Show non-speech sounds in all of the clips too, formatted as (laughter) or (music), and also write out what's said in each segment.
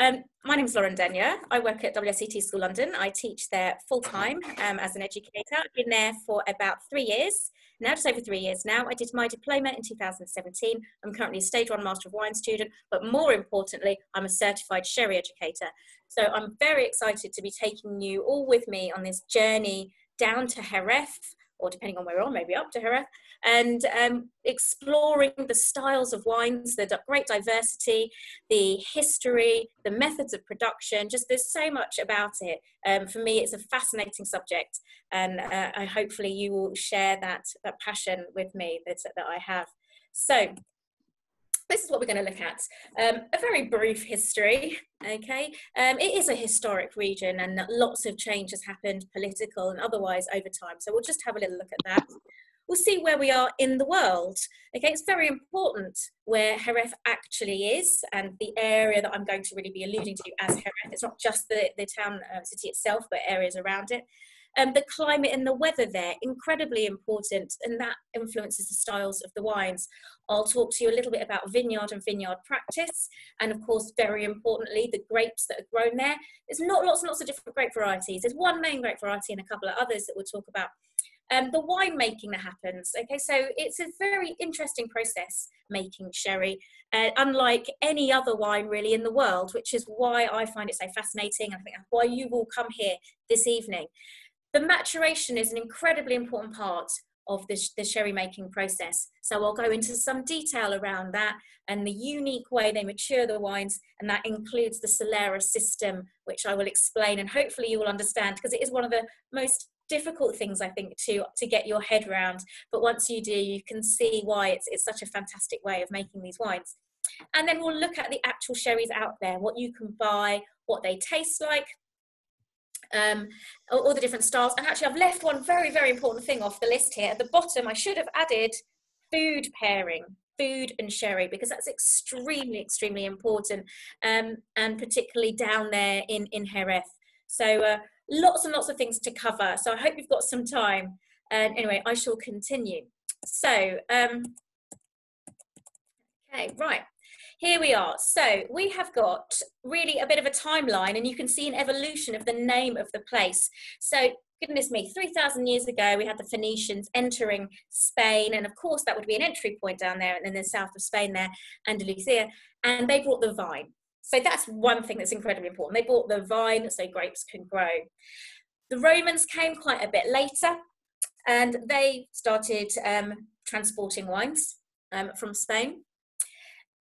Um, my name is Lauren Denyer. I work at WSET School London. I teach there full time um, as an educator. I've been there for about three years, now just over three years now. I did my diploma in 2017. I'm currently a Stage 1 Master of Wine student, but more importantly, I'm a certified sherry educator. So I'm very excited to be taking you all with me on this journey down to Jerez, or depending on where we're on, maybe up to Jerez, and um, exploring the styles of wines, the great diversity, the history, the methods of production. Just there's so much about it. Um, for me, it's a fascinating subject, and uh, I hopefully you will share that that passion with me that that I have. So this is what we're going to look at. Um, a very brief history, okay? Um, it is a historic region and lots of change has happened, political and otherwise, over time. So we'll just have a little look at that. We'll see where we are in the world. Okay, it's very important where Jerez actually is and the area that I'm going to really be alluding to as Jerez. It's not just the, the town, uh, city itself, but areas around it. Um, the climate and the weather there, incredibly important, and that influences the styles of the wines. I'll talk to you a little bit about vineyard and vineyard practice, and of course, very importantly, the grapes that are grown there. There's not lots and lots of different grape varieties. There's one main grape variety and a couple of others that we'll talk about. Um, the winemaking that happens. Okay, so it's a very interesting process making sherry, uh, unlike any other wine really in the world, which is why I find it so fascinating. I think that's why you've all come here this evening. The maturation is an incredibly important part of the, the sherry making process. So I'll go into some detail around that and the unique way they mature the wines, and that includes the Solera system, which I will explain and hopefully you will understand because it is one of the most difficult things I think to to get your head around. But once you do, you can see why it's it's such a fantastic way of making these wines. And then we'll look at the actual sherries out there, what you can buy, what they taste like, um, all, the different styles. And actually, I've left one very, very important thing off the list here. At the bottom, I should have added food pairing, food and sherry, because that's extremely, extremely important, um, and particularly down there in, in Jerez. So, uh, lots and lots of things to cover. So, I hope you've got some time. And anyway, I shall continue. So, um, okay, right here we are. So we have got really a bit of a timeline and you can see an evolution of the name of the place. So goodness me, 3,000 years ago, we had the Phoenicians entering Spain. And of course, that would be an entry point down there and then the south of Spain there, Andalusia. And they brought the vine. So that's one thing that's incredibly important. They brought the vine so grapes can grow. The Romans came quite a bit later and they started um, transporting wines um, from Spain.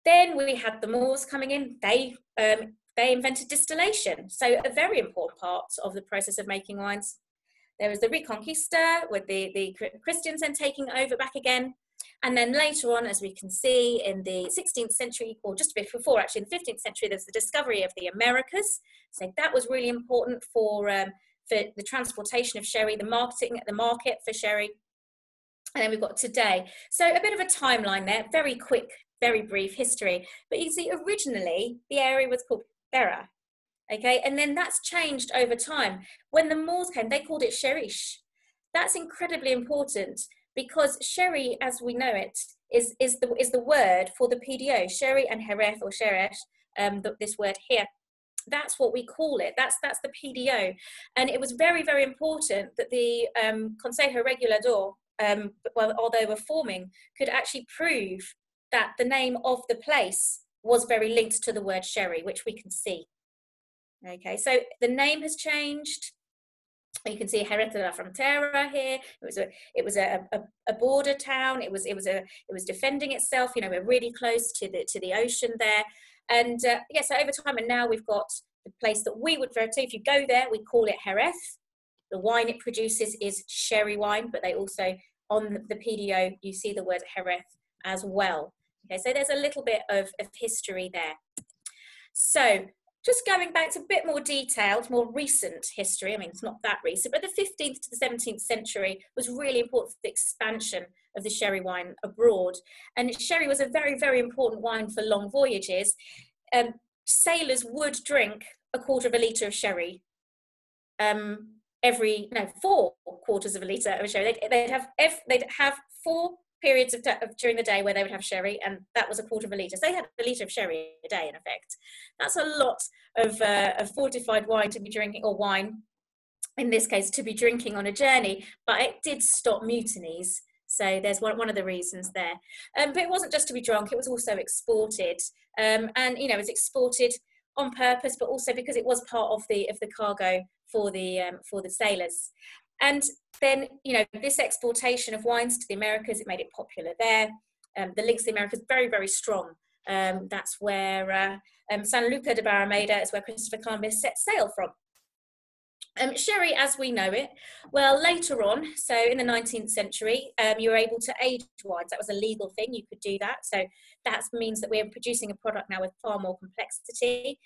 Then we had the Moors coming in. They um, they invented distillation, so a very important part of the process of making wines. There was the Reconquista with the, the Christians then taking over back again. And then later on, as we can see in the 16th century, or just a bit before actually, in the 15th century, there's the discovery of the Americas. So that was really important for, um, for the transportation of sherry, the marketing, at the market for sherry. And then we've got today. So a bit of a timeline there, very quick very brief history. But you see, originally the area was called Bera, okay, and then that's changed over time. When the Moors came, they called it Sherish. That's incredibly important because sherry, as we know it, is is the is the word for the PDO, sherry and Jerez or Sheresh, um, the, this word here. That's what we call it. That's that's the PDO, and it was very very important that the um, Consejo Regulador, um, well, they were forming, could actually prove that the name of the place was very linked to the word sherry, which we can see. Okay, so the name has changed. You can see Jerez de la Frontera here. It was a it was a, a, a, border town. It was it was a it was defending itself. You know, we're really close to the to the ocean there. And uh, yeah, so over time, and now we've got the place that we would refer to. If you go there, we call it Jerez. The wine it produces is sherry wine, but they also on the PDO you see the word Jerez as well. Okay, so there's a little bit of, of history there. So just going back to a bit more detailed, more recent history, I mean, it's not that recent, but the 15th to the 17th century was really important for the expansion of the sherry wine abroad. And sherry was a very, very important wine for long voyages. Um, sailors would drink a quarter of a litre of sherry um, every, no, four quarters of a litre of sherry. They'd, they'd, have, they'd have four periods of, of, during the day where they would have sherry, and that was a quarter of a litre. So they had a litre of sherry a day, in effect. That's a lot of, uh, of fortified wine to be drinking, or wine, in this case, to be drinking on a journey. But it did stop mutinies. So there's one, one of the reasons there. Um, but it wasn't just to be drunk, it was also exported. Um, and, you know, it was exported on purpose, but also because it was part of the, of the cargo for the, um, for the sailors. And then, you know, this exportation of wines to the Americas, it made it popular there. Um, the links to the Americas very, very strong. Um, that's where uh, um, Sanlúcar de Barrameda is where Christopher Columbus set sail from. Um, sherry, as we know it, well, later on, so in the 19th century, um, you were able to age wines. That was a legal thing, you could do that. So that means that we're producing a product now with far more complexity.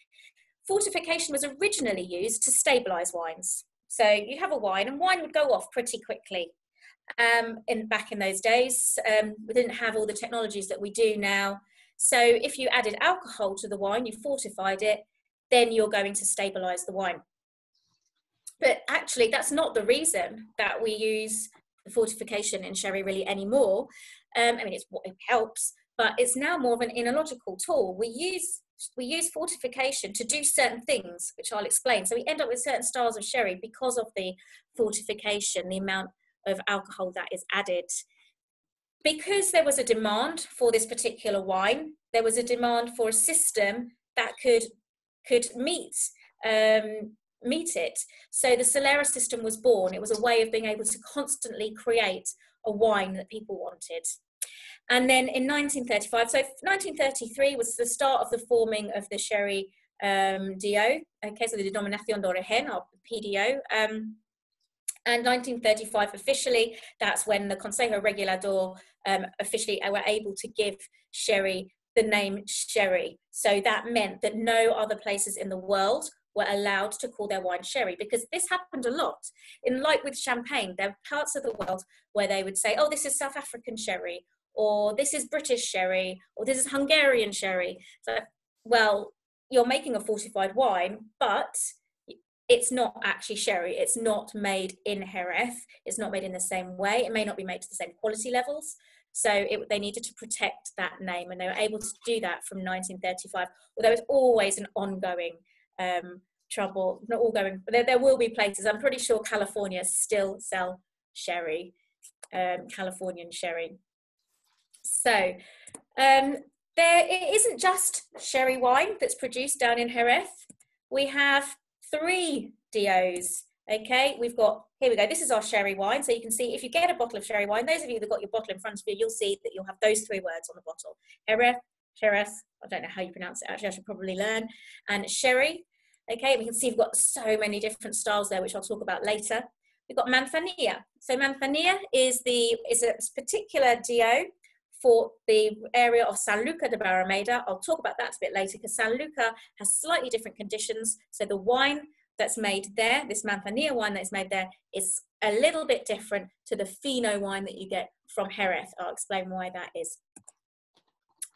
Fortification was originally used to stabilize wines. So you'd have a wine, and wine would go off pretty quickly. Um, in back in those days, um, we didn't have all the technologies that we do now. So if you added alcohol to the wine, you fortified it, then you're going to stabilize the wine. But actually, that's not the reason that we use the fortification in sherry really anymore. Um, I mean, it's what it helps, but it's now more of an enological tool. We use we use fortification to do certain things, which I'll explain. So we end up with certain styles of sherry because of the fortification, the amount of alcohol that is added. Because there was a demand for this particular wine, there was a demand for a system that could could meet um, meet it. So the Solera system was born. It was a way of being able to constantly create a wine that people wanted. And then in 1935, so 1933 was the start of the forming of the Sherry um, DO, okay, so the Denominación de Origen, or PDO. Um, and 1935 officially, that's when the Consejo Regulador um, officially were able to give sherry the name sherry. So that meant that no other places in the world were allowed to call their wine sherry because this happened a lot. In like with champagne, there are parts of the world where they would say, "Oh, this is South African sherry," or "This is British sherry," or "This is Hungarian sherry." So, well, you're making a fortified wine, but it's not actually sherry. It's not made in Jerez. It's not made in the same way. It may not be made to the same quality levels. So it, they needed to protect that name, and they were able to do that from 1935. Although it's always an ongoing um, trouble, not all going, but there, there will be places. I'm pretty sure California still sell sherry, um, Californian sherry. So um, there it isn't just sherry wine that's produced down in Jerez. We have three DOs. Okay, we've got here we go. This is our sherry wine. So you can see if you get a bottle of sherry wine, those of you that got your bottle in front of you, you'll see that you'll have those three words on the bottle. Jerez, Jerez, I don't know how you pronounce it actually, I should probably learn. And sherry, okay, we can see we've got so many different styles there, which I'll talk about later. We've got Manzanilla. So Manzanilla is the is a particular DO for the area of Sanlúcar de Barrameda. I'll talk about that a bit later because Sanlúcar has slightly different conditions. So the wine that's made there, this Manzanilla wine that's made there, is a little bit different to the Fino wine that you get from Jerez. I'll explain why that is.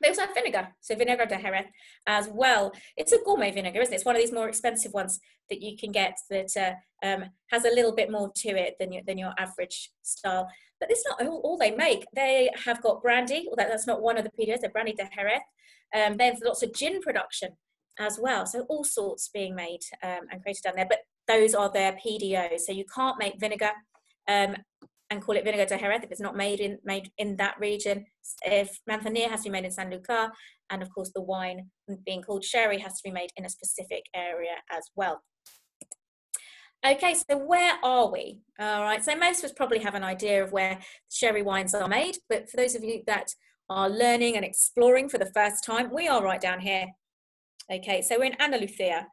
They also have vinegar, so vinegar de Jerez as well. It's a gourmet vinegar, isn't it? It's one of these more expensive ones that you can get that uh, um, has a little bit more to it than your, than your average style. But it's not all, all they make. They have got brandy, well, that, that's not one of the PDOs, they're brandy de Jerez. Um, there's lots of gin production as well. So all sorts being made um, and created down there, but those are their PDOs. So you can't make vinegar um, and call it vinegar de Jerez if it's not made in made in that region. If Manzanilla has to be made in San Lucar, and of course the wine being called sherry has to be made in a specific area as well. Okay, so where are we? All right, so most of us probably have an idea of where sherry wines are made, but for those of you that are learning and exploring for the first time, we are right down here. Okay, so we're in Andalusia.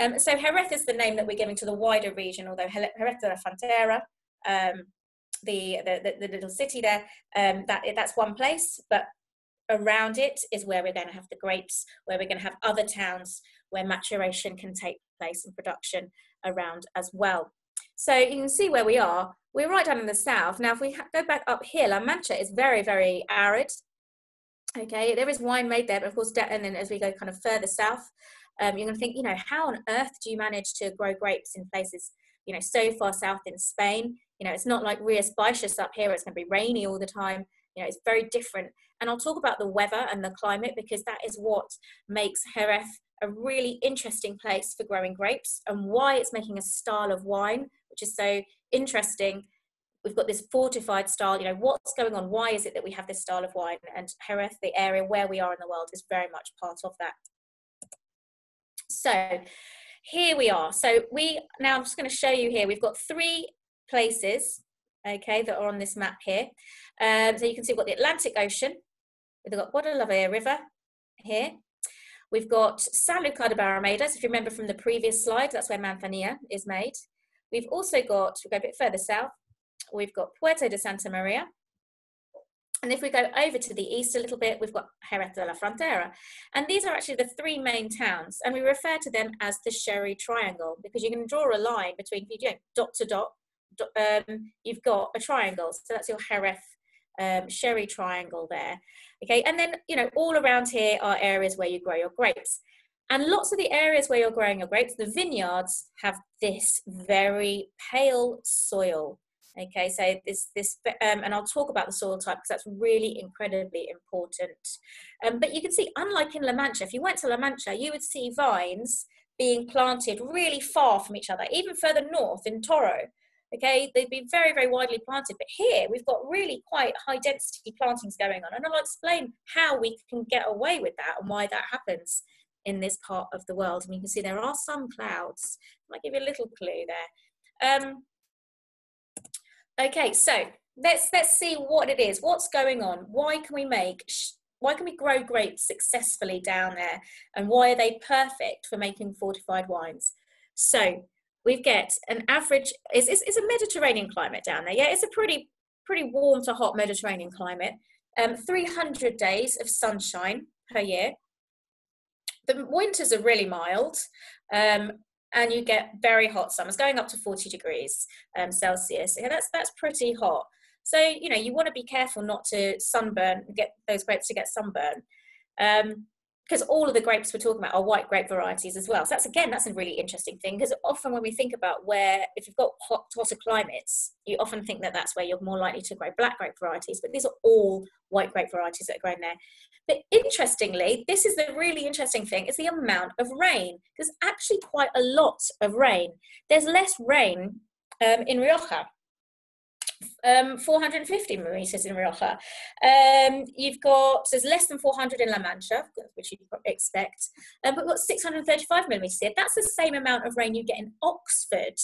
Um, so Jerez is the name that we're giving to the wider region, although Jerez de la Frontera um, the, the, the, little city there, um, that, that's one place, but around it is where we're going to have the grapes, where we're going to have other towns where maturation can take place and production around as well. So you can see where we are. We're right down in the south. Now, if we go back up here, La Mancha is very, very arid. Okay, there is wine made there, but of course, and then as we go kind of further south, um, you're going to think, you know, how on earth do you manage to grow grapes in places, you know, so far south in Spain? You know, it's not like Rías Baixas up here, it's going to be rainy all the time. You know, it's very different. And I'll talk about the weather and the climate because that is what makes Jerez a really interesting place for growing grapes and why it's making a style of wine, which is so interesting. We've got this fortified style, you know, what's going on? Why is it that we have this style of wine? And Jerez, the area where we are in the world, is very much part of that. So here we are. So we, now I'm just going to show you here, we've got three places, okay, that are on this map here. Um, so you can see we've got the Atlantic Ocean, we've got Guadalquivir River here, We've got Sanlúcar de Barrameda. If you remember from the previous slide, that's where Manzanilla is made. We've also got, we go a bit further south, we've got Puerto de Santa Maria. And if we go over to the east a little bit, we've got Jerez de la Frontera. And these are actually the three main towns. And we refer to them as the Sherry Triangle because you can draw a line between, you do dot to dot um, you've got a triangle. So that's your Jerez um, Sherry Triangle there. Okay, and then, you know, all around here are areas where you grow your grapes. And lots of the areas where you're growing your grapes, the vineyards have this very pale soil. Okay, so this, this, um, and I'll talk about the soil type because that's really incredibly important. Um, but you can see, unlike in La Mancha, if you went to La Mancha, you would see vines being planted really far from each other, even further north in Toro. Okay, they've been very, very widely planted, but here we've got really quite high density plantings going on, and I'll explain how we can get away with that and why that happens in this part of the world. And you can see there are some clouds. I might give you a little clue there. Um, okay, so let's let's see what it is. What's going on? Why can we make why can we grow grapes successfully down there, and why are they perfect for making fortified wines? So we get an average, it's, it's, it's, a Mediterranean climate down there. Yeah, it's a pretty, pretty warm to hot Mediterranean climate. Um, 300 days of sunshine per year. The winters are really mild. Um, and you get very hot summers going up to 40 degrees um, Celsius. Yeah, that's, that's pretty hot. So, you know, you want to be careful not to sunburn, get those grapes to get sunburn. Um, because all of the grapes we're talking about are white grape varieties as well. So that's again, that's a really interesting thing because often when we think about where, if you've got hot, hotter climates, you often think that that's where you're more likely to grow black grape varieties, but these are all white grape varieties that are grown there. But interestingly, this is the really interesting thing, is the amount of rain. There's actually quite a lot of rain. There's less rain um, in Rioja um, 450 millimeters in Rioja. Um, you've got, so there's less than 400 in La Mancha, which you'd expect, um, but we've got 635 millimeters here. That's the same amount of rain you get in Oxford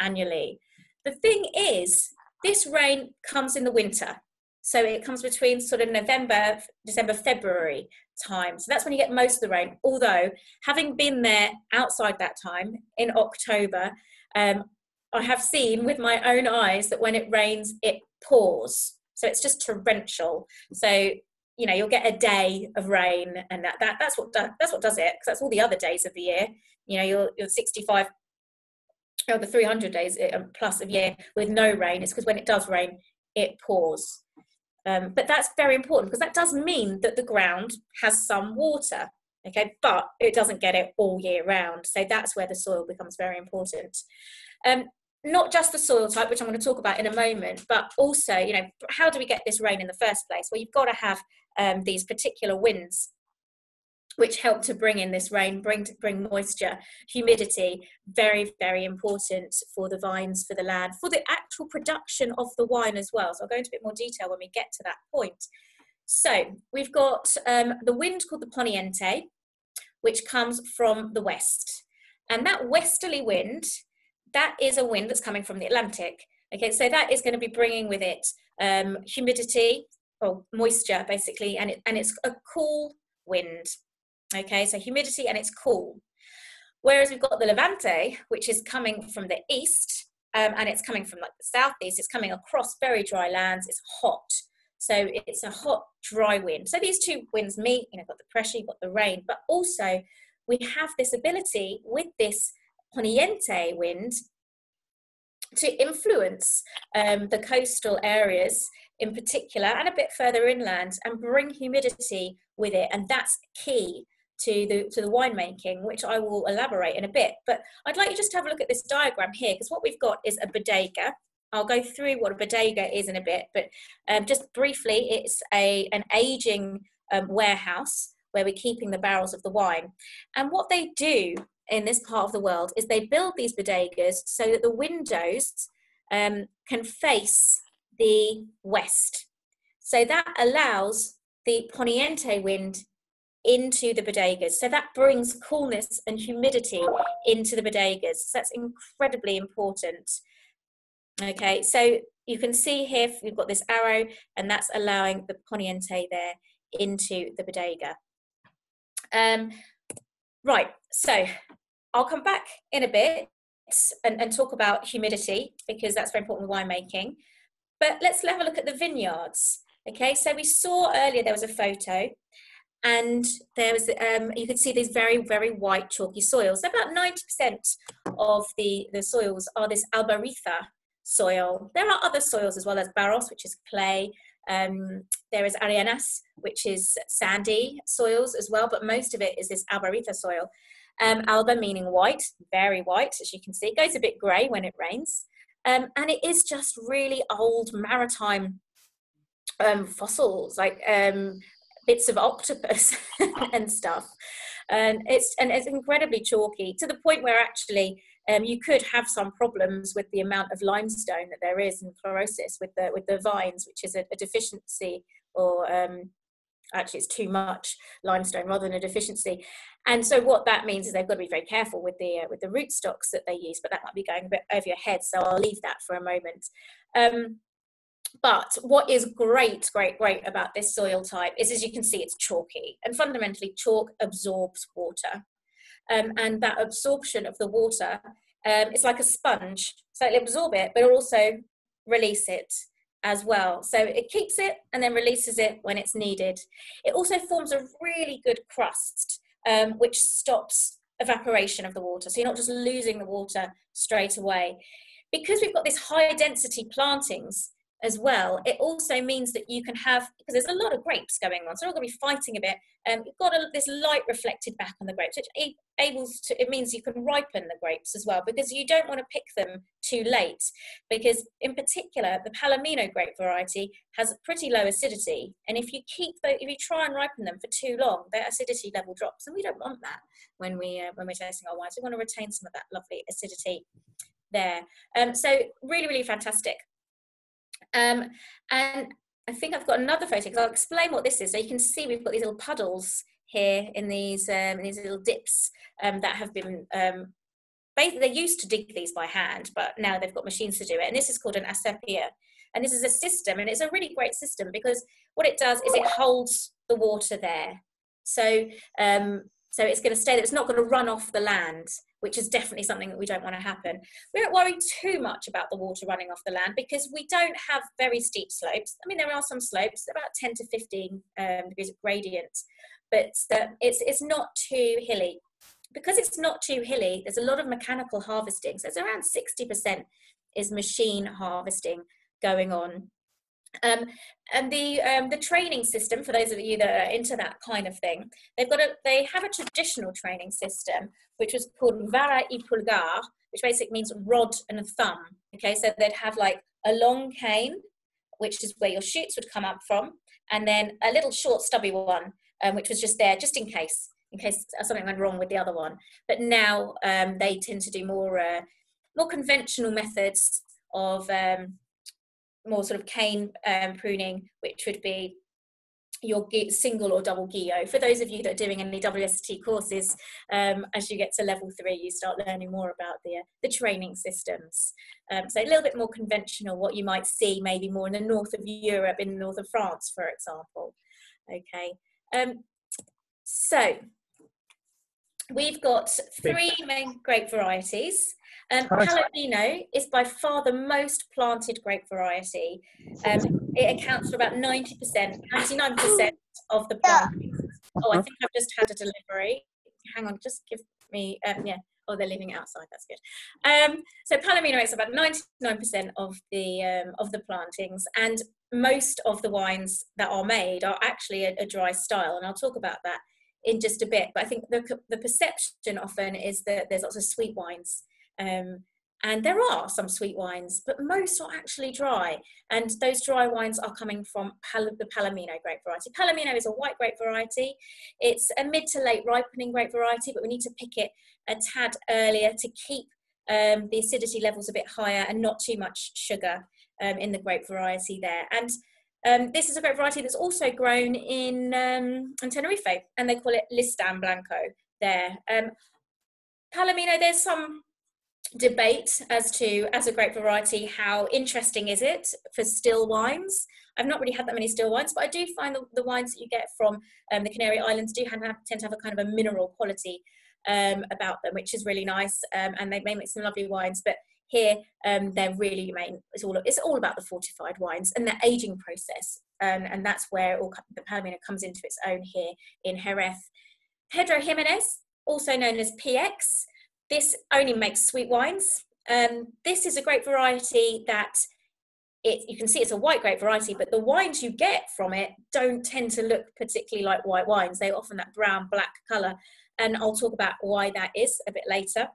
annually. The thing is, this rain comes in the winter. So it comes between sort of November, December, February time. So that's when you get most of the rain. Although, having been there outside that time in October, um, I have seen with my own eyes that when it rains, it pours. So it's just torrential. So you know you'll get a day of rain, and that, that that's what do, that's what does it. Because that's all the other days of the year. You know, you're you're 65 or the 300 days uh, plus of year with no rain. It's because when it does rain, it pours. Um, but that's very important because that does mean that the ground has some water okay but it doesn't get it all year round so that's where the soil becomes very important um, not just the soil type, which I'm going to talk about in a moment, but also, you know, how do we get this rain in the first place? Well, you've got to have um, these particular winds which help to bring in this rain, bring bring moisture, humidity, very very important for the vines, for the land, for the actual production of the wine as well. So I'll go into a bit more detail when we get to that point. So we've got um, the wind called the poniente, which comes from the west, and that westerly wind that is a wind that's coming from the Atlantic. Okay, so that is going to be bringing with it um, humidity or moisture, basically, and it, and it's a cool wind. Okay, so humidity and it's cool. Whereas we've got the Levante, which is coming from the east, um, and it's coming from like the southeast. It's coming across very dry lands. It's hot, so it's a hot, dry wind. So these two winds meet. You know, got the pressure, you've got the rain, but also we have this ability with this poniente wind to influence um, the coastal areas in particular and a bit further inland and bring humidity with it. And that's key to the to the winemaking which I will elaborate in a bit. But I'd like you just to have a look at this diagram here because what we've got is a bodega. I'll go through what a bodega is in a bit, but um, just briefly, it's a an aging um, warehouse where we're keeping the barrels of the wine. And what they do in this part of the world is they build these bodegas so that the windows um, can face the west. So that allows the poniente wind into the bodegas. So that brings coolness and humidity into the bodegas. So that's incredibly important. Okay, so you can see here we've got this arrow and that's allowing the poniente there into the bodega. Um, right, so I'll come back in a bit and, and talk about humidity because that's very important with winemaking. But let's have a look at the vineyards. Okay, so we saw earlier there was a photo and there was um, you could see these very very white chalky soils about 90% of the the soils are this albariza soil there are other soils as well as barros which is clay um, there is arenas which is sandy soils as well but most of it is this albariza soil. Um, alba meaning white very white as you can see. It goes a bit grey when it rains. Um, and it is just really old maritime um, fossils like um, bits of octopus (laughs) and stuff. And it's and it's incredibly chalky to the point where actually um, you could have some problems with the amount of limestone that there is in chlorosis with the with the vines, which is a, a deficiency or um, actually it's too much limestone rather than a deficiency. And so what that means is they've got to be very careful with the uh, with the root stocks that they use, but that might be going a bit over your head. So I'll leave that for a moment. Um, but what is great, great, great about this soil type is, as you can see, it's chalky. And fundamentally, chalk absorbs water. Um, and that absorption of the water um, is like a sponge. So it'll absorb it, but it'll also release it as well. So it keeps it and then releases it when it's needed. It also forms a really good crust, um, which stops evaporation of the water. So you're not just losing the water straight away. Because we've got this high density plantings, as well, it also means that you can have, because there's a lot of grapes going on, so they're all going to be fighting a bit. Um, you've got a, this light reflected back on the grapes, which able to, it means you can ripen the grapes as well, because you don't want to pick them too late. Because in particular, the Palomino grape variety has a pretty low acidity, and if you keep the, if you try and ripen them for too long, their acidity level drops, and we don't want that when we uh, when we're tasting our wines. We want to retain some of that lovely acidity there. Um, so really, really fantastic. Um, and I think I've got another photo because I'll explain what this is. So you can see we've got these little puddles here in these um, in these little dips um, that have been um, they used to dig these by hand, but now they've got machines to do it. And this is called an acequia. And this is a system, and it's a really great system because what it does is it holds the water there. So um, so it's going to stay there. It's not going to run off the land which is definitely something that we don't want to happen. We don't worry too much about the water running off the land because we don't have very steep slopes. I mean, there are some slopes, about 10 to 15 um, degrees of gradient, but uh, it's, it's not too hilly. Because it's not too hilly, there's a lot of mechanical harvesting. So it's around 60% is machine harvesting going on um, and the um, the training system for those of you that are into that kind of thing, they've got a they have a traditional training system which was called vara y pulgar, which basically means rod and a thumb. Okay, so they'd have like a long cane, which is where your shoots would come up from, and then a little short stubby one, um, which was just there just in case in case something went wrong with the other one. But now um, they tend to do more uh, more conventional methods of um, more sort of cane um, pruning, which would be your single or double Guyot. For those of you that are doing any WSET courses, um, as you get to level three, you start learning more about the, uh, the training systems. Um, so a little bit more conventional, what you might see maybe more in the north of Europe, in the north of France, for example. Okay, um, so we've got three main grape varieties. Um, Palomino is by far the most planted grape variety. Um, it accounts for about 90%, 99% of the plantings. Oh, I think I've just had a delivery. Hang on, just give me, um, yeah. Oh, they're leaving it outside. That's good. Um, so Palomino is about 99% of the um, of the plantings, and most of the wines that are made are actually a, a dry style, and I'll talk about that in just a bit. But I think the the perception often is that there's lots of sweet wines um, And there are some sweet wines, but most are actually dry. And those dry wines are coming from Pal- the Palomino grape variety. Palomino is a white grape variety. It's a mid to late ripening grape variety, but we need to pick it a tad earlier to keep um, the acidity levels a bit higher and not too much sugar um, in the grape variety there. And um, this is a grape variety that's also grown in, um, in Tenerife, and they call it Listan Blanco there. Um, Palomino, there's some debate as to, as a grape variety, how interesting is it for still wines. I've not really had that many still wines, but I do find the, the wines that you get from um, the Canary Islands do have, tend to have a kind of a mineral quality um, about them, which is really nice. Um, and they may make some lovely wines, but here um, they're really main. It's all it's all about the fortified wines and the aging process, um, and that's where all the Palomino comes into its own here in Jerez. Pedro Ximenez, also known as PX, this only makes sweet wines. Um, this is a grape variety that it, you can see it's a white grape variety, but the wines you get from it don't tend to look particularly like white wines. They're often that brown black colour and I'll talk about why that is a bit later.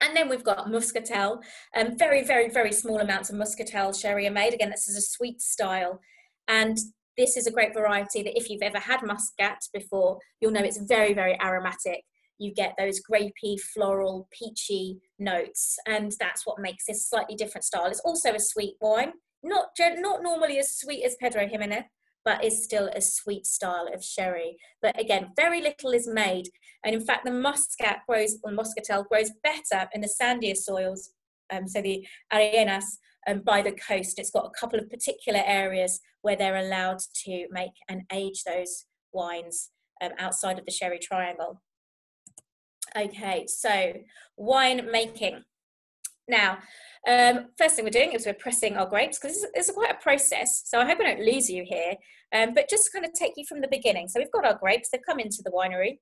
And then we've got muscatel, um, very, very, very small amounts of muscatel sherry are made. Again, this is a sweet style. And this is a great variety that if you've ever had muscat before, you'll know it's very, very aromatic. You get those grapey, floral, peachy notes. And that's what makes this slightly different style. It's also a sweet wine, not, not normally as sweet as Pedro Ximenez, but is still a sweet style of sherry. But again, very little is made. And in fact, the muscat grows, or muscatel grows better in the sandier soils, um, so the arenas um, by the coast. It's got a couple of particular areas where they're allowed to make and age those wines um, outside of the sherry triangle. Okay, so wine making. Now, um, first thing we're doing is we're pressing our grapes because it's, it's, quite a process. So I hope I don't lose you here, um, but just kind of take you from the beginning. So we've got our grapes, they've come into the winery.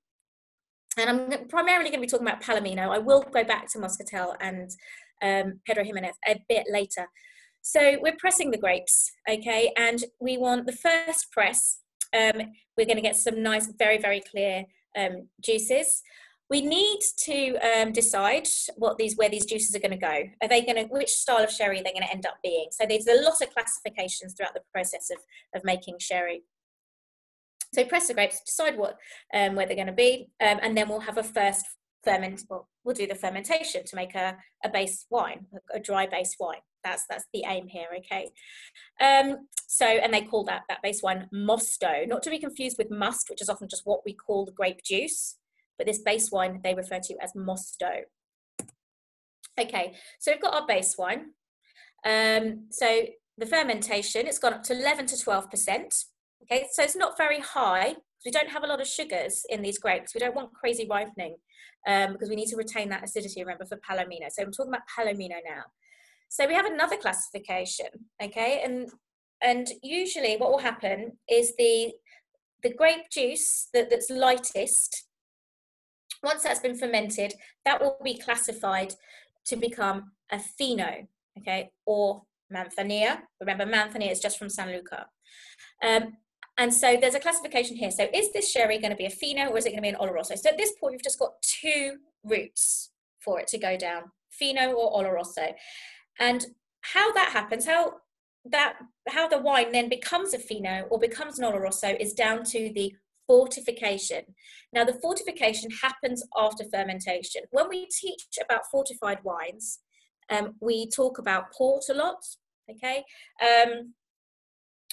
And I'm primarily going to be talking about Palomino. I will go back to Moscatel and um, Pedro Ximenez a bit later. So we're pressing the grapes, okay? And we want the first press, um, we're going to get some nice, very, very clear um, juices we need to um, decide what these where these juices are going to go. Are they going to which style of sherry they're going to end up being? So there's a lot of classifications throughout the process of of making sherry. So press the grapes, decide what um, where they're going to be, um, and then we'll have a first ferment. Well, we'll do the fermentation to make a, a base wine, a, dry base wine. That's that's the aim here. Okay. Um, so and they call that that base wine mosto, not to be confused with must, which is often just what we call the grape juice but this base wine they refer to as Mosto. Okay, so we've got our base wine. Um, so the fermentation, it's gone up to 11 to 12%. Okay, so it's not very high. We don't have a lot of sugars in these grapes. We don't want crazy ripening um, because we need to retain that acidity, remember, for Palomino. So I'm talking about Palomino now. So we have another classification, okay? And, and usually what will happen is the, the grape juice that, that's lightest once that's been fermented, that will be classified to become a fino, okay, or manzanilla. Remember, manzanilla is just from San Lucar. Um, and so there's a classification here. So is this sherry going to be a fino or is it going to be an oloroso? So at this point, we've just got two routes for it to go down, fino or oloroso. And how that happens, how that how the wine then becomes a fino or becomes an oloroso is down to the fortification. Now, the fortification happens after fermentation. When we teach about fortified wines, um, we talk about port a lot, okay? Um,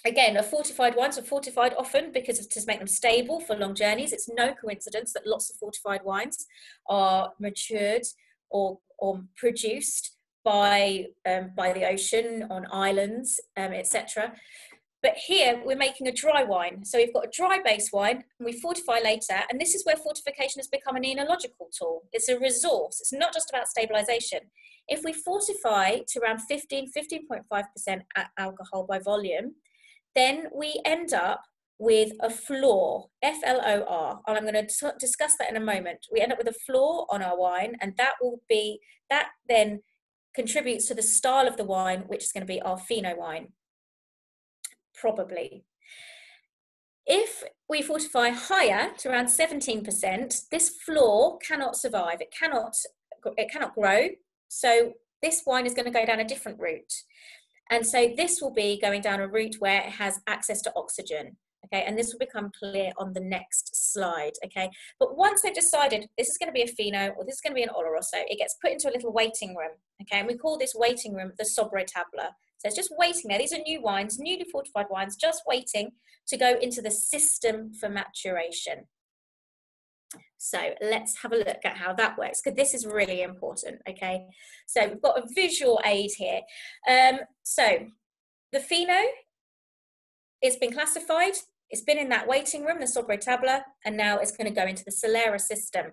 again, a fortified wines are fortified often because to make them stable for long journeys. It's no coincidence that lots of fortified wines are matured or, or produced by, um, by the ocean on islands, um, etc. But here we're making a dry wine. So we've got a dry base wine and we fortify later. And this is where fortification has become an enological tool. It's a resource. It's not just about stabilization. If we fortify to around 15, 15.5% alcohol by volume, then we end up with a flor, F L O R, and I'm going to discuss that in a moment. We end up with a flor on our wine, and that will be that then contributes to the style of the wine, which is going to be our fino wine probably. If we fortify higher to around 17%, this flor cannot survive. It cannot, it cannot grow. So this wine is going to go down a different route. And so this will be going down a route where it has access to oxygen. Okay, and this will become clear on the next slide. Okay, but once they've decided this is going to be a Fino or this is going to be an Oloroso, it gets put into a little waiting room. Okay, and we call this waiting room the Sobre Tabla. So it's just waiting there. These are new wines, newly fortified wines, just waiting to go into the system for maturation. So let's have a look at how that works because this is really important. Okay, so we've got a visual aid here. Um, so the Fino it's been classified, it's been in that waiting room, the Sobre Tabla, and now it's going to go into the Solera system.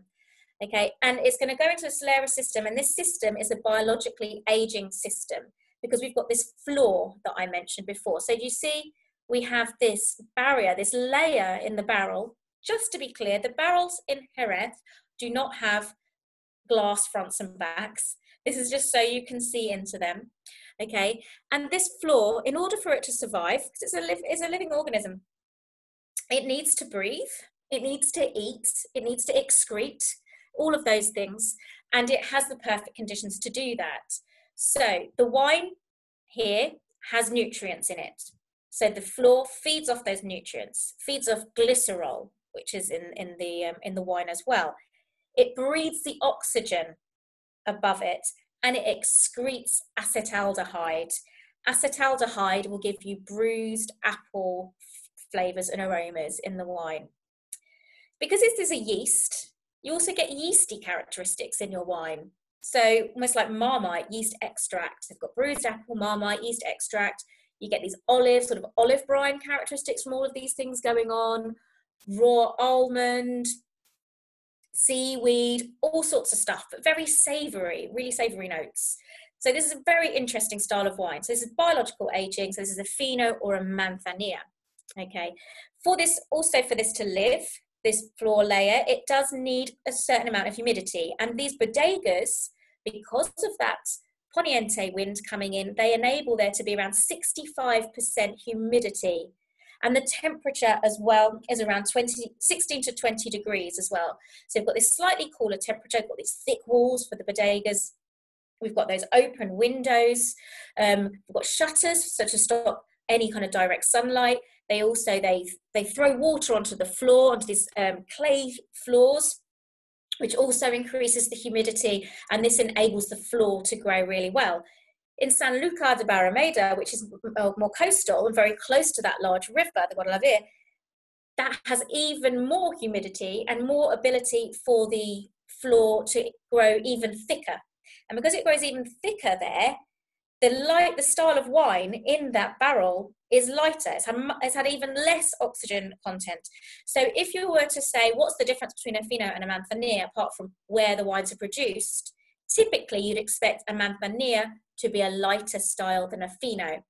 Okay, and it's going to go into the Solera system, and this system is a biologically aging system because we've got this flor that I mentioned before. So you see, we have this barrier, this layer in the barrel. Just to be clear, the barrels in Jerez do not have glass fronts and backs. This is just so you can see into them. Okay, and this flor, in order for it to survive, because it's it's a living organism, it needs to breathe, it needs to eat, it needs to excrete, all of those things, and it has the perfect conditions to do that. So the wine here has nutrients in it. So the flor feeds off those nutrients, feeds off glycerol, which is in, in, the, um, in the wine as well. It breathes the oxygen above it and it excretes acetaldehyde. Acetaldehyde will give you bruised apple flavors and aromas in the wine. Because this is a yeast, you also get yeasty characteristics in your wine. So almost like Marmite yeast extract. They've got bruised apple, Marmite yeast extract. You get these olive, sort of olive brine characteristics from all of these things going on. Raw almond, seaweed, all sorts of stuff, but very savory, really savory notes. So this is a very interesting style of wine. So this is biological aging. So this is a Fino or a Manzanilla. Okay. For this, also for this to live, this flor layer, it does need a certain amount of humidity. And these bodegas, because of that poniente wind coming in, they enable there to be around 65% humidity and the temperature as well is around 20, 16 to 20 degrees as well. So we've got this slightly cooler temperature, we've got these thick walls for the bodegas, we've got those open windows, um, we've got shutters so to stop any kind of direct sunlight. They also they they throw water onto the floor, onto these um, clay floors, which also increases the humidity, and this enables the flor to grow really well in Sanlúcar de Barrameda, which is more coastal and very close to that large river, the Guadalquivir, that has even more humidity and more ability for the flor to grow even thicker. And because it grows even thicker there, the light, the style of wine in that barrel is lighter. It's had, it's had even less oxygen content. So if you were to say, what's the difference between a Fino and a Manzanilla, apart from where the wines are produced, typically you'd expect a Manzanilla to be a lighter style than a Fino.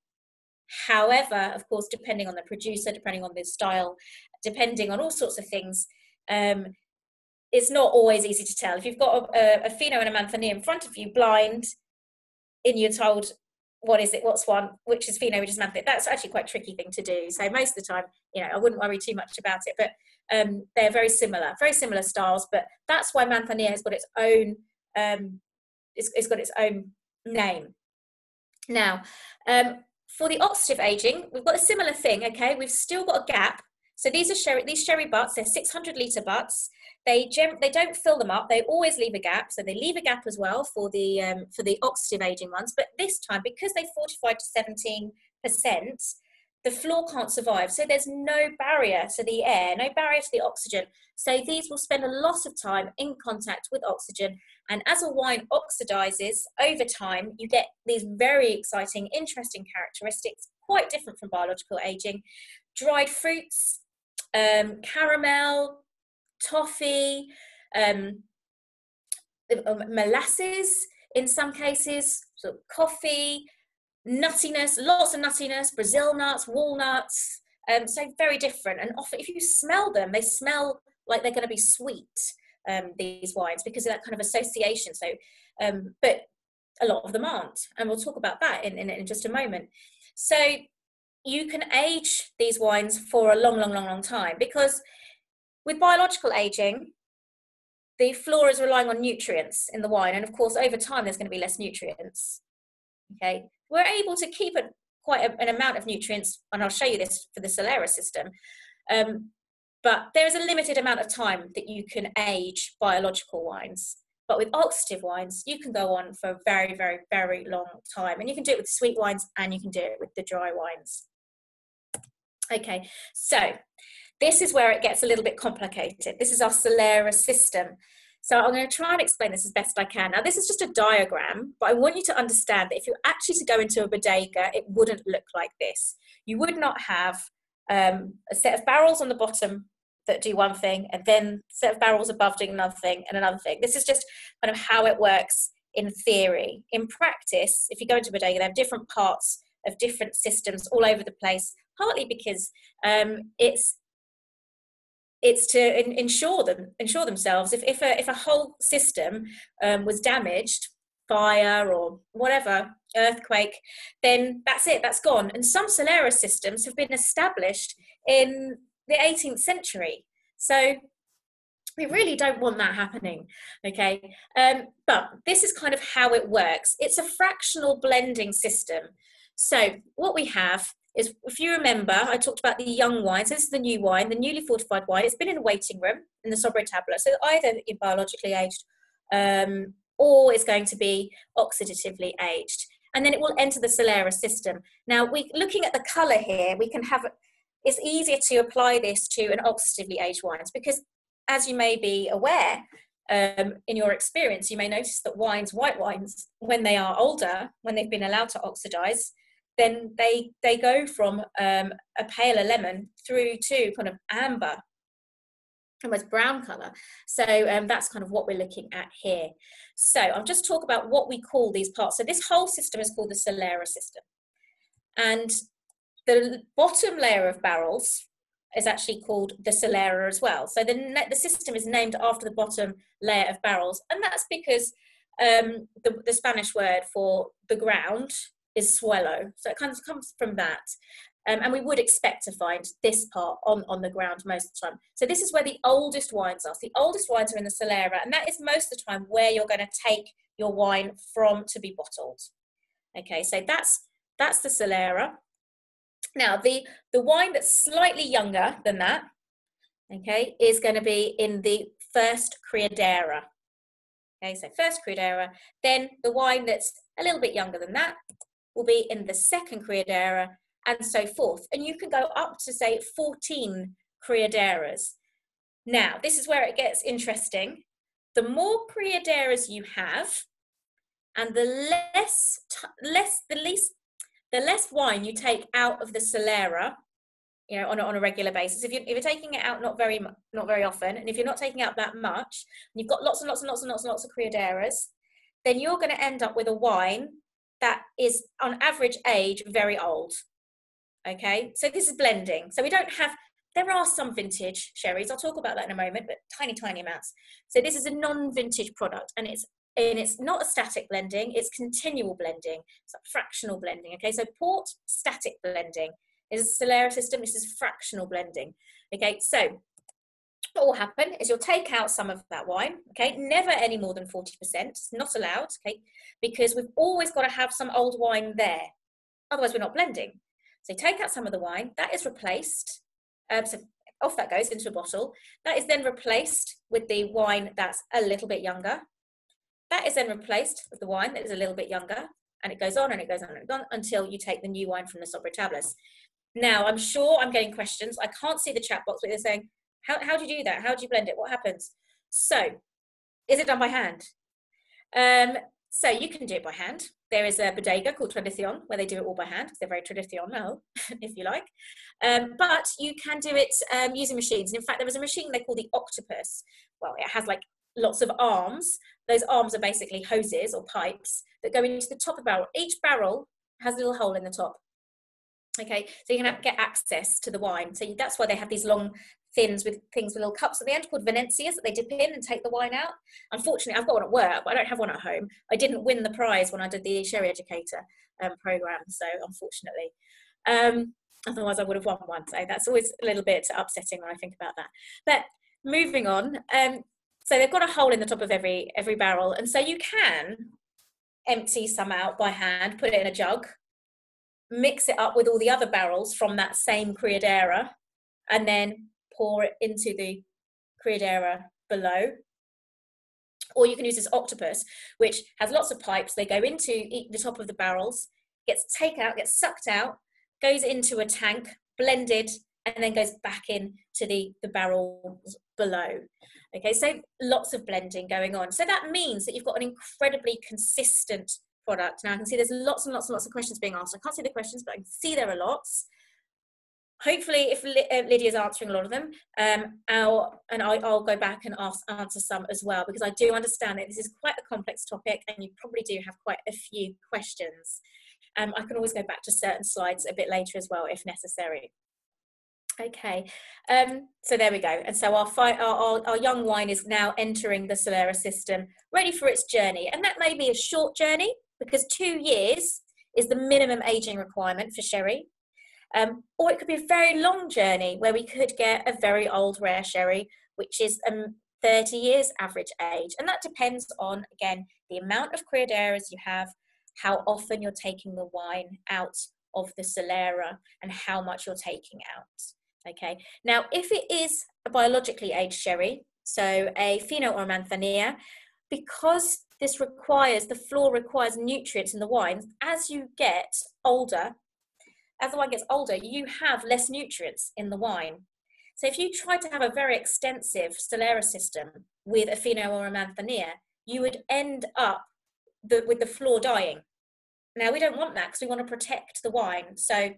However, of course, depending on the producer, depending on the style, depending on all sorts of things, um, it's not always easy to tell. If you've got a, a, Fino and a Manzanilla in front of you, blind, and you're told what is it, what's one, which is Fino, which is Manzanilla, that's actually quite tricky thing to do. So most of the time, you know, I wouldn't worry too much about it, but um, they're very similar, very similar styles. But that's why Manzanilla has got its own, um, it's, it's got its own name. Now, um, for the oxidative aging, we've got a similar thing, okay? We've still got a gap. So these are sherry, these sherry butts, they're 600 litre butts. They, gem, they don't fill them up, they always leave a gap. So they leave a gap as well for the, um, for the oxidative aging ones. But this time, because they fortified to 17%, the flor can't survive. So there's no barrier to the air, no barrier to the oxygen. So these will spend a lot of time in contact with oxygen. And as a wine oxidizes over time, you get these very exciting, interesting characteristics, quite different from biological aging. Dried fruits, um, caramel, toffee, um, um molasses in some cases, coffee, nuttiness, lots of nuttiness, Brazil nuts, walnuts. Um, so very different. And often, if you smell them, they smell like they're going to be sweet. Um, these wines because of that kind of association. So, um, but a lot of them aren't, and we'll talk about that in, in, in just a moment. So, you can age these wines for a long, long, long, long time because with biological aging, the flora is relying on nutrients in the wine, and of course, over time, there's going to be less nutrients. Okay, we're able to keep a, quite a, an amount of nutrients, and I'll show you this for the Solera system. Um, but there is a limited amount of time that you can age biological wines. But with oxidative wines, you can go on for a very, very, very long time. And you can do it with sweet wines and you can do it with the dry wines. Okay, so this is where it gets a little bit complicated. This is our Solera system. So I'm going to try and explain this as best I can. Now, this is just a diagram, but I want you to understand that if you actually to go into a bodega, it wouldn't look like this. You would not have um, a set of barrels on the bottom that do one thing, and then set of barrels above doing another thing, and another thing. This is just kind of how it works in theory. In practice, if you go into a bodega, they have different parts of different systems all over the place, partly because um, it's it's to in, ensure them ensure themselves. If, if a if a whole system um, was damaged fire or whatever earthquake then that's it that's gone. And some solera systems have been established in the 18th century. So we really don't want that happening okay? Um, but this is kind of how it works. It's a fractional blending system. So what we have is if you remember, I talked about the young wines. This is the new wine, the newly fortified wine. It's been in a waiting room in the Sobretablas. So either biologically aged um, or it's going to be oxidatively aged. And then it will enter the Solera system. Now, we looking at the colour here, we can have, it's easier to apply this to an oxidatively aged wines because as you may be aware, um, in your experience, you may notice that wines, white wines, when they are older, when they've been allowed to oxidize, then they they go from um, a paler lemon through to kind of amber almost brown color. So um, that's kind of what we're looking at here. So i'll just talk about what we call these parts. So this whole system is called the solera system. And the bottom layer of barrels is actually called the solera as well. So the, the system is named after the bottom layer of barrels and that's because um, the, the spanish word for the ground is suelo. So it kind of comes from that. Um, and we would expect to find this part on, on the ground most of the time. So this is where the oldest wines are. So the oldest wines are in the Solera, and that is most of the time where you're going to take your wine from to be bottled. Okay, so that's that's the Solera. Now the the wine that's slightly younger than that, okay, is going to be in the first Criadera. Okay, so first Criadera. Then the wine that's a little bit younger than that will be in the second criadera and so forth. And you can go up to say 14 criaderas. Now, this is where it gets interesting. The more criaderas you have, and the less, less, the least, the less wine you take out of the solera, you know, on a, on a regular basis. If you're, if you're taking it out not very not very often, and if you're not taking out that much, and you've got lots and lots and lots and lots and lots of criaderas, then you're going to end up with a wine that is on average age very old. Okay, so this is blending. So we don't have, there are some vintage sherries, I'll talk about that in a moment, but tiny, tiny amounts. So this is a non-vintage product and it's and it's not a static blending, it's continual blending, it's like fractional blending. Okay, so port static blending is a Solera system, this is fractional blending. Okay, so what will happen is you'll take out some of that wine, okay, never any more than 40%, it's not allowed, okay, because we've always got to have some old wine there, otherwise we're not blending. So take out some of the wine, that is replaced, um, so off that goes into a bottle, that is then replaced with the wine that's a little bit younger, that is then replaced with the wine that is a little bit younger, and it goes on and it goes on and on until you take the new wine from the Sobretablas. Now, I'm sure I'm getting questions. I can't see the chat box, but they're saying, how, how do you do that? How do you blend it? What happens? So, is it done by hand? Um, so you can do it by hand. There is a bodega called Tradicion where they do it all by hand. They're very traditional, (laughs) if you like. Um, but you can do it um, using machines. And in fact, there was a machine they call the Octopus. Well, it has like lots of arms. Those arms are basically hoses or pipes that go into the top of the barrel. Each barrel has a little hole in the top. Okay, so you can have, get access to the wine. So that's why they have these long thins with things with little cups at the end called Venencias that they dip in and take the wine out. Unfortunately, I've got one at work, but I don't have one at home. I didn't win the prize when I did the Sherry Educator um, program, so unfortunately. Um, otherwise, I would have won one. So that's always a little bit upsetting when I think about that. But moving on, um, so they've got a hole in the top of every every barrel, and so you can empty some out by hand, put it in a jug, mix it up with all the other barrels from that same criadera, and then pour it into the criadera below. Or you can use this octopus, which has lots of pipes. They go into the top of the barrels, gets taken out, gets sucked out, goes into a tank, blended, and then goes back in to the, the barrels below. Okay, so lots of blending going on. So that means that you've got an incredibly consistent product. Now I can see there's lots and lots and lots of questions being asked. I can't see the questions, but I can see there are lots. Hopefully, if uh, Lydia's answering a lot of them, um, I'll, and I'll, I'll go back and ask, answer some as well, because I do understand that this is quite a complex topic and you probably do have quite a few questions. Um, I can always go back to certain slides a bit later as well if necessary. Okay, um, so there we go. And so our, our, our, our, young wine is now entering the Solera system, ready for its journey. And that may be a short journey because two years is the minimum aging requirement for sherry. Um, or it could be a very long journey where we could get a very old rare sherry, which is um, 30 years average age. And that depends on, again, the amount of criaderas you have, how often you're taking the wine out of the Solera, and how much you're taking out. Okay, now if it is a biologically aged sherry, so a Fino or a Manzanilla, because this requires, the flor requires nutrients in the wine, as you get older, as the wine gets older, you have less nutrients in the wine. So if you try to have a very extensive Solera system with a Fino or a Manzanilla, you would end up the, with the flor dying. Now we don't want that because we want to protect the wine. So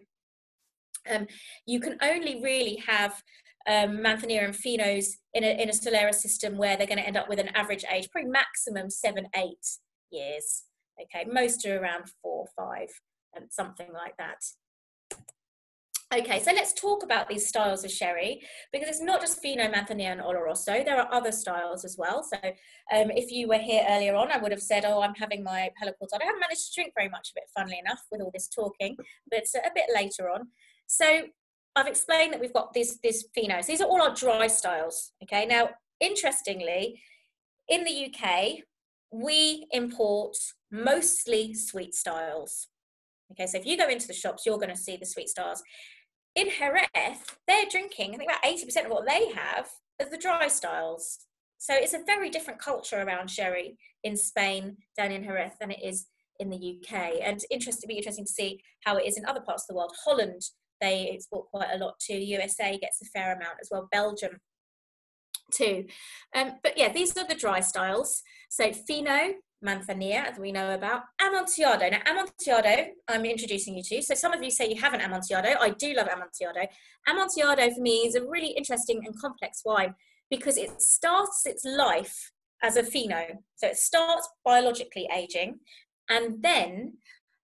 um, you can only really have um, Manzanilla and Finos in a, in a Solera system where they're going to end up with an average age, probably maximum seven, eight years. Okay, most are around four, five, and something like that. Okay, so let's talk about these styles of sherry because it's not just Fino, Manzanilla, and Oloroso. There are other styles as well. So um, if you were here earlier on, I would have said, oh, I'm having my Cortado. I haven't managed to drink very much of it, funnily enough, with all this talking, but a bit later on. So I've explained that we've got these, these Finos. These are all our dry styles. Okay. Now, interestingly, in the UK, we import mostly sweet styles. Okay, so if you go into the shops, you're going to see the sweet styles. In Jerez, they're drinking, I think about 80% of what they have is the dry styles. So it's a very different culture around sherry in Spain, down in Jerez, than it is in the UK. And interesting, be interesting to see how it is in other parts of the world. Holland they export quite a lot to. USA gets a fair amount as well. Belgium too. Um, but yeah, these are the dry styles. So Fino, Manzanilla, as we know about, Amontillado. Now, Amontillado, I'm introducing you to. So some of you say you have an Amontillado. I do love Amontillado. Amontillado for me is a really interesting and complex wine because it starts its life as a Fino. So it starts biologically aging and then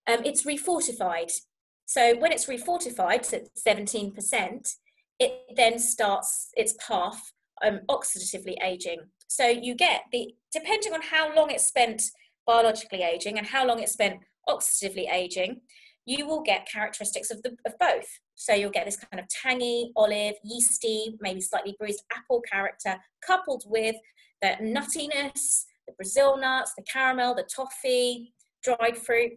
um, it's refortified so when it's refortified to 17%, it then starts its path um, oxidatively aging. So you get the, depending on how long it's spent biologically aging and how long it's spent oxidatively aging, you will get characteristics of, the, of both. So you'll get this kind of tangy, olive, yeasty, maybe slightly bruised apple character, coupled with the nuttiness, the Brazil nuts, the caramel, the toffee, dried fruit.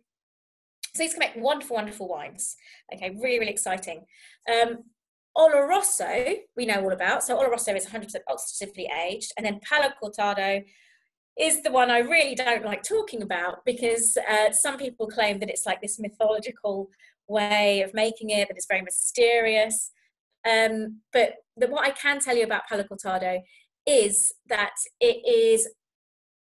So these can make wonderful, wonderful wines. Okay, really, really exciting. Um, Oloroso, we know all about. So Oloroso is 100% oxidatively aged. And then Palo Cortado is the one I really don't like talking about because uh, some people claim that it's like this mythological way of making it, that it's very mysterious. Um, but the, what I can tell you about Palo Cortado is that it is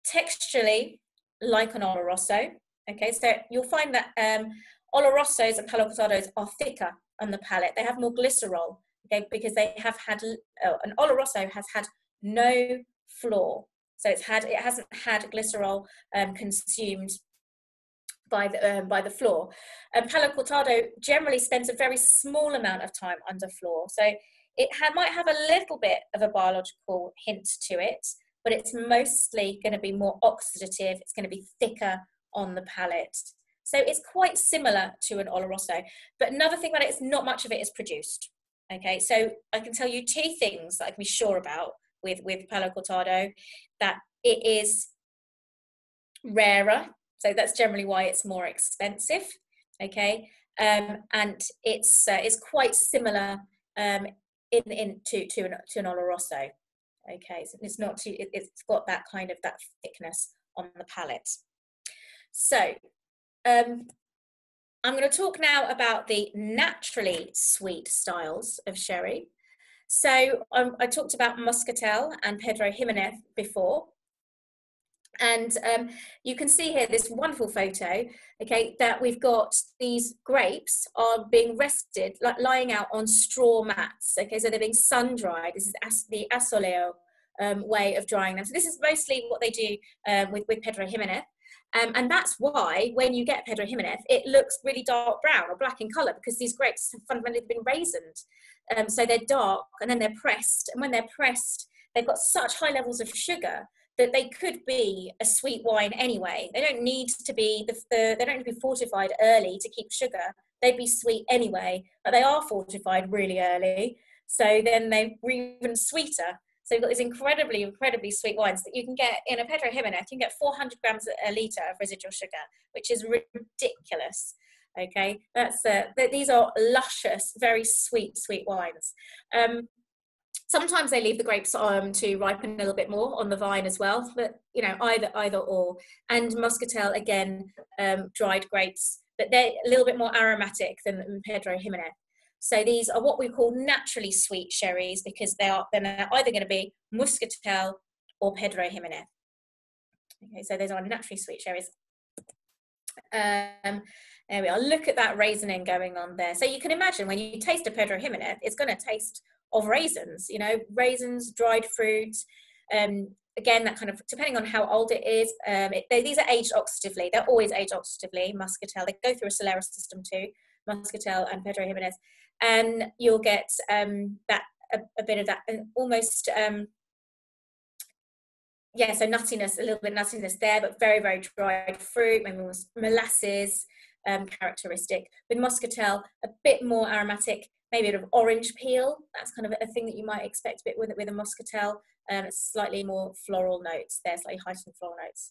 texturally like an Oloroso. Okay, so you'll find that um, Olorosos and Palo Cortados are thicker on the palate. They have more glycerol, okay, because they have had, oh, an Oloroso has had no flor. So it's had, it hasn't had glycerol um, consumed by the, um, by the flor. And Palo Cortado generally spends a very small amount of time under flor. So it ha- might have a little bit of a biological hint to it, but it's mostly going to be more oxidative. It's going to be thicker on the palate. So it's quite similar to an Oloroso. But another thing about it is not much of it is produced. Okay, so I can tell you two things that I can be sure about with with Palo Cortado that it is rarer. So that's generally why it's more expensive. Okay, um, and it's uh, it's quite similar um, in in to to an, to an Oloroso. Okay, so it's not too. It, it's got that kind of that thickness on the palate. So um, I'm going to talk now about the naturally sweet styles of sherry. So um, I talked about Muscatel and Pedro Ximenez before. And um, you can see here this wonderful photo, okay, that we've got these grapes are being rested, like lying out on straw mats, okay, so they're being sun dried. This is the asoleo um, way of drying them. So this is mostly what they do um, with, with Pedro Ximenez. Um, and that's why when you get Pedro Ximenez, it looks really dark brown or black in colour because these grapes have fundamentally been raisined. Um, so they're dark and then they're pressed. And when they're pressed, they've got such high levels of sugar that they could be a sweet wine anyway. They don't need to be the, the, they don't need to be fortified early to keep sugar. They'd be sweet anyway, but they are fortified really early. So then they're even sweeter. So you've got these incredibly, incredibly sweet wines that you can get in a Pedro Ximenez. You can get 400 grams a litre of residual sugar, which is ridiculous. Okay, that's uh, these are luscious, very sweet, sweet wines. Um, sometimes they leave the grapes um, to ripen a little bit more on the vine as well, but you know either either or. And muscatel again, um, dried grapes, but they're a little bit more aromatic than Pedro Ximenez. So these are what we call naturally sweet sherries because they are they're either going to be Muscatel or Pedro Ximenez. Okay, so those are naturally sweet sherries. Um, there we are. Look at that raisin going on there. So you can imagine when you taste a Pedro Ximenez, it's going to taste of raisins. You know, raisins, dried fruit. Um, again, that kind of depending on how old it is. Um, it, they, these are aged oxidatively. They're always aged oxidatively. Muscatel. They go through a Solera system too. Muscatel and Pedro Ximenez and you'll get um, that a, a, bit of that almost um, yeah so nuttiness a little bit nuttiness there but very very dried fruit maybe molasses um, characteristic. With muscatel a bit more aromatic maybe a bit of orange peel. That's kind of a thing that you might expect a bit with, with a muscatel um, slightly more floral notes there slightly heightened floral notes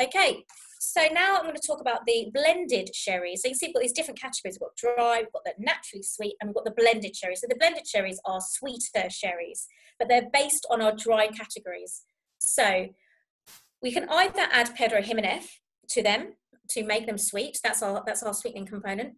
Okay, so now I'm going to talk about the blended sherries. So you see we've got these different categories. We've got dry, we've got the naturally sweet, and we've got the blended sherries. So the blended sherries are sweeter sherries, but they're based on our dry categories. So we can either add Pedro Ximenez to them to make them sweet. That's our, that's our sweetening component.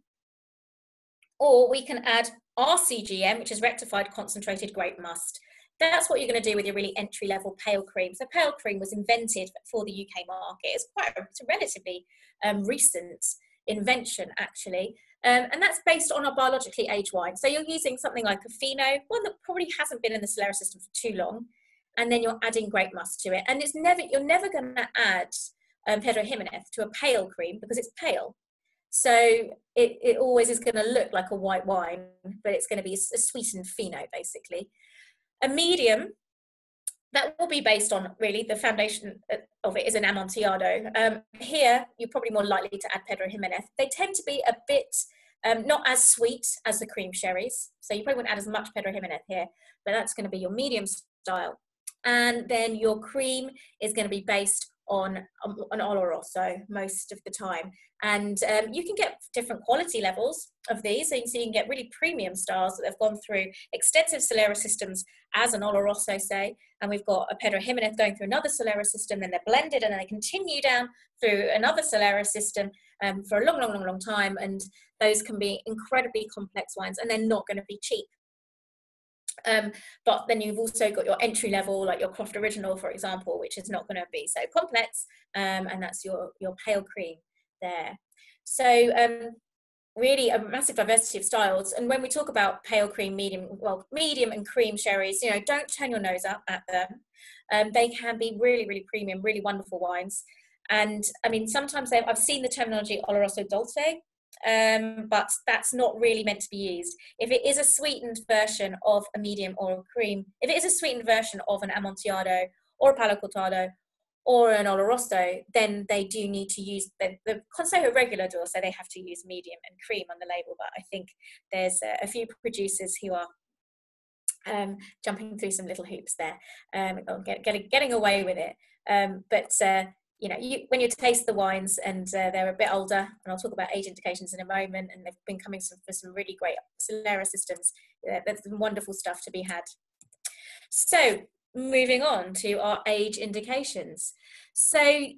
Or we can add RCGM, which is rectified concentrated grape must. That's what you're going to do with your really entry level pale cream. So pale cream was invented for the UK market. It's quite a, it's a relatively um, recent invention actually. Um, and that's based on a biologically aged wine. So you're using something like a Fino, one that probably hasn't been in the Solera system for too long, and then you're adding grape must to it. And it's never you're never going to add um, Pedro Ximenez to a pale cream because it's pale. So it, it always is going to look like a white wine, but it's going to be a sweetened Fino basically. A medium, that will be based on really the foundation of it is an Amontillado. Um, here, you're probably more likely to add Pedro Ximenez. They tend to be a bit um, not as sweet as the cream sherries, so you probably wouldn't add as much Pedro Ximenez here, but that's going to be your medium style. And then your cream is going to be based on um, an Oloroso most of the time. And um, you can get different quality levels of these. So you can see you can get really premium styles that have gone through extensive Solera systems as an Oloroso, say. And we've got a Pedro Ximenez going through another Solera system, then they're blended and then they continue down through another Solera system um, for a long, long, long, long time. And those can be incredibly complex wines and they're not going to be cheap. Um, but then you've also got your entry level, like your Croft Original, for example, which is not going to be so complex, um, and that's your your pale cream there. So um, really a massive diversity of styles. And when we talk about pale cream, medium, well, medium and cream sherries, you know, don't turn your nose up at them. Um, they can be really, really premium, really wonderful wines. And I mean, sometimes I've seen the terminology Oloroso Dolce, um, but that's not really meant to be used. If it is a sweetened version of a medium or a cream, if it is a sweetened version of an Amontillado or a Palo Cortado or an Oloroso, then they do need to use the, the Consejo Regulador so they have to use medium and cream on the label. But I think there's a, a few producers who are um, jumping through some little hoops there, um, get, get, getting away with it. Um, but uh, you know, you, when you taste the wines and uh, they're a bit older, and I'll talk about age indications in a moment, and they've been coming some, for some really great Solera systems. Uh, there's some wonderful stuff to be had. So moving on to our age indications. So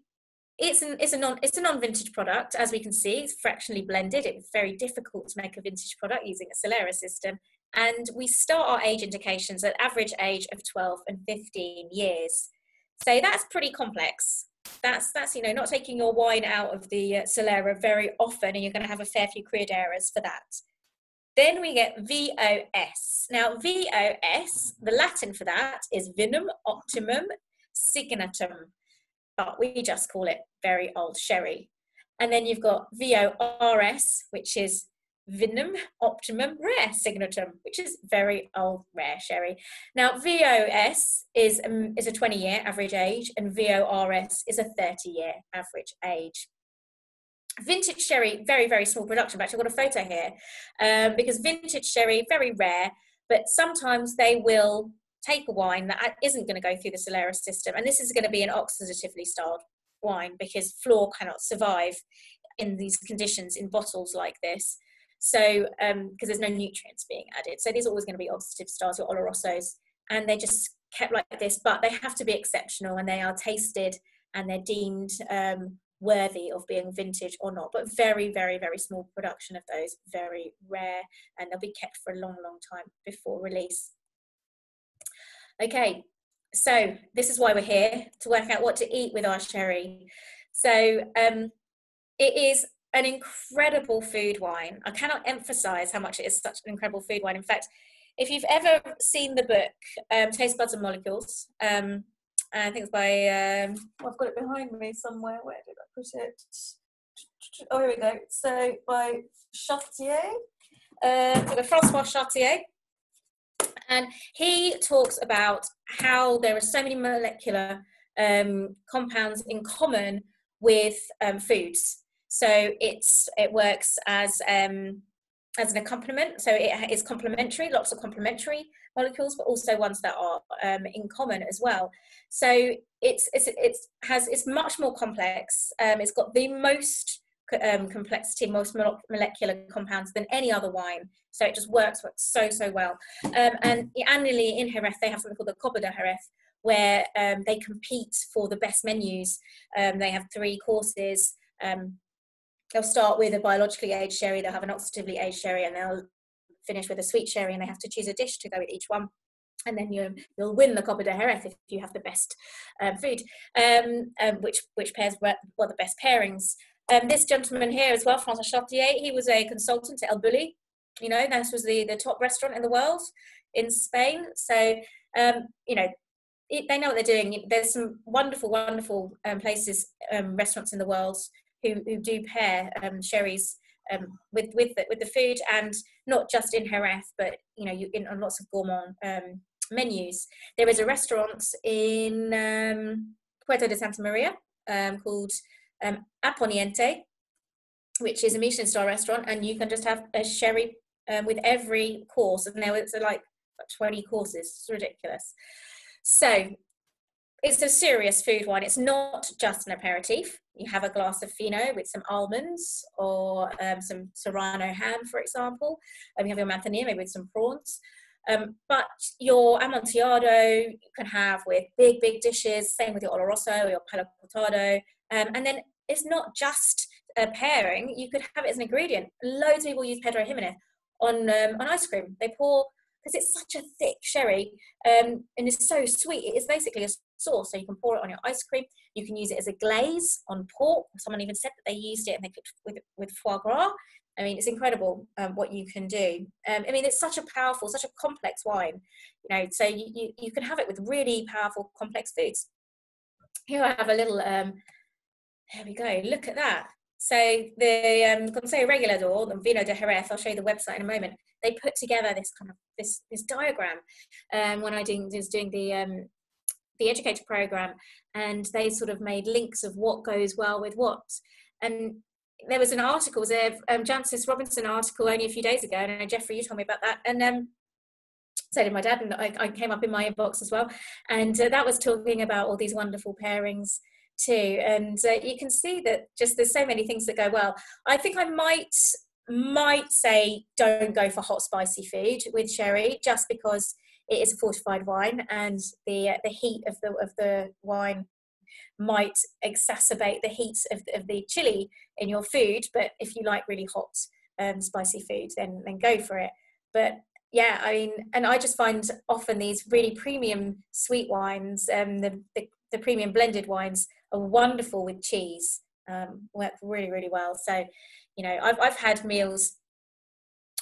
it's an it's a non it's a non-vintage product as we can see it's fractionally blended it's very difficult to make a vintage product using a solera system and we start our age indications at average age of 12 and 15 years so that's pretty complex that's that's you know not taking your wine out of the uh, solera very often and you're going to have a fair few errors for that then we get VOS. Now, VOS, the Latin for that is Vinum Optimum Signatum but we just call it very old sherry. And then you've got VORS, which is Vinum Optimum Rare Signatum, which is very old rare sherry. Now, VOS is, um, is a 20 year average age, and VORS is a 30 year average age. Vintage sherry, very, very small production. Actually, I've got a photo here um, because vintage sherry, very rare, but sometimes they will take a wine that isn't going to go through the Solera system. And this is going to be an oxidatively styled wine because flor cannot survive in these conditions in bottles like this. So, because um, there's no nutrients being added. So, these are always going to be oxidative stars or olorosos. And they're just kept like this, but they have to be exceptional and they are tasted and they're deemed um, worthy of being vintage or not. But very, very, very small production of those, very rare, and they'll be kept for a long, long time before release. Okay, so this is why we're here to work out what to eat with our sherry. So um, it is an incredible food wine. I cannot emphasize how much it is such an incredible food wine. In fact, if you've ever seen the book um, Taste Buds and Molecules, um, I think it's by, um, well, I've got it behind me somewhere. Where did I put it? Oh, here we go. So by Chartier, uh, Francois Chartier. And he talks about how there are so many molecular um, compounds in common with um, foods. So it's it works as um, as an accompaniment. So it is complementary, lots of complementary molecules, but also ones that are um, in common as well. So it's it's it's has it's much more complex. Um, it's got the most um, complexity, most molecular compounds than any other wine. So it just works, works so, so well. Um, and annually in Jerez, they have something called the Copa de Jerez, where um, they compete for the best menus. Um, they have three courses. Um, they'll start with a biologically aged sherry, they'll have an oxidatively aged sherry, and they'll finish with a sweet sherry, and they have to choose a dish to go with each one and then you, will win the Copa de Jerez if you have the best um, food, um, um, which which pairs were, well the best pairings. Um, this gentleman here as well, Francois Chartier, he was a consultant at El Bulli. You know, this was the, the top restaurant in the world in Spain. So, um, you know, it, they know what they're doing. There's some wonderful, wonderful um, places, um, restaurants in the world who, who do pair um, sherries um, with with the, with the food, and not just in Jerez, but you know, you, in on lots of gourmand menus. There is a restaurant in Puerto de Santa Maria called um, Aponiente, which is a Michelin star restaurant, and you can just have a sherry um, with every course. And there it's like 20 courses. It's ridiculous. So it's a serious food wine. It's not just an aperitif. You have a glass of fino with some almonds or um, some serrano ham, for example. Um, you have your manzanilla maybe with some prawns. Um, but your amontillado you can have with big, big dishes. Same with your oloroso or your palo cortado. Um, and then it's not just a pairing, you could have it as an ingredient. Loads of people use Pedro Ximenez on, um, on ice cream. They pour, because it's such a thick sherry um, and it's so sweet, it is basically a sauce. So you can pour it on your ice cream. You can use it as a glaze on pork. Someone even said that they used it and they cooked with, with foie gras. I mean, it's incredible um, what you can do. Um, I mean, it's such a powerful, such a complex wine, you know, so you, you, can have it with really powerful, complex foods. Here I have a little um, there we go. Look at that. So the um, Consejo Regulador, the Vino de Jerez, I'll show you the website in a moment. They put together this kind of this this diagram um, when I doing, was doing the um, the educator program, and they sort of made links of what goes well with what. And there was an article, was a um, Jancis Robinson article only a few days ago, and Jeffrey, you told me about that. And um, so did my dad, and I, I came up in my inbox as well. And uh, that was talking about all these wonderful pairings too. And uh, you can see that just there's so many things that go well. I think I might might say don't go for hot spicy food with sherry just because it is a fortified wine and the uh, the heat of the of the wine might exacerbate the heat of, of the chili in your food but if you like really hot um, spicy food then then go for it but yeah i mean and i just find often these really premium sweet wines um, the, the, the premium blended wines are wonderful with cheese um, work really really well so you know I've, I've had meals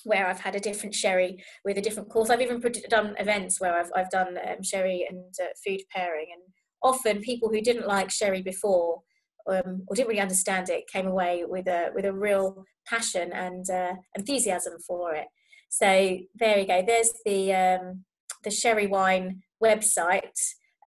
where I've had a different sherry with a different course. I've even done events where I've, I've done um, sherry and uh, food pairing, and often people who didn't like sherry before um, or didn't really understand it came away with a with a real passion and uh, enthusiasm for it. So there you go. There's the um, the sherry wine website.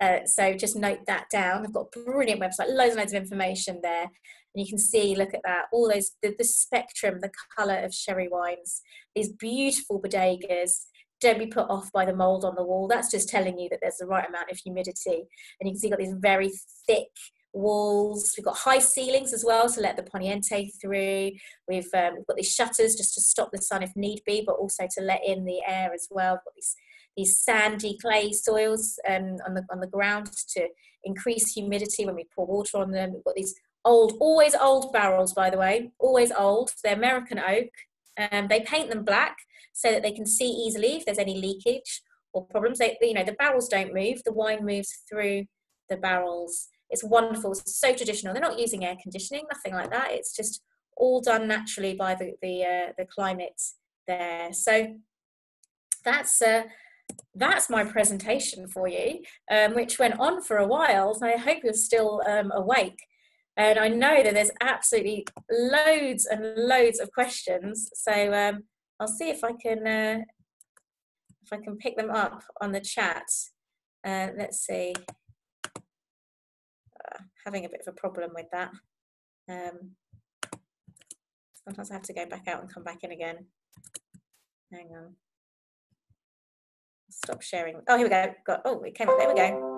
Uh, so just note that down. I've got a brilliant website, loads and loads of information there. And you can see, look at that, all those, the, the spectrum, the colour of sherry wines, these beautiful bodegas. Don't be put off by the mould on the wall. That's just telling you that there's the right amount of humidity. And you can see you've got these very thick walls. We've got high ceilings as well to let the poniente through. We've, um, got these shutters just to stop the sun if need be, but also to let in the air as well. We've got these these sandy clay soils um, on the on the ground to increase humidity when we pour water on them. We've got these old, always old barrels, by the way, always old. They're American oak. Um, they paint them black so that they can see easily if there's any leakage or problems. They, you know, the barrels don't move. The wine moves through the barrels. It's wonderful. It's so traditional. They're not using air conditioning, nothing like that. It's just all done naturally by the the, uh, the climate there. So that's uh, that's my presentation for you, um, which went on for a while. So I hope you're still um, awake. And I know that there's absolutely loads and loads of questions. So um, I'll see if I can uh, if I can pick them up on the chat. Uh, let's see. Uh, having a bit of a problem with that. Um, sometimes I have to go back out and come back in again. Hang on. Stop sharing. Oh, here we go. Got. Oh, it came up. There we go.